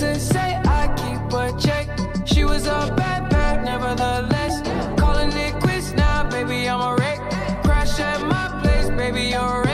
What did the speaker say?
to say I keep a check. She was a bad bad, nevertheless. Calling it quits now, baby, I'm a wreck. Crash at my place, baby, you're a wreck.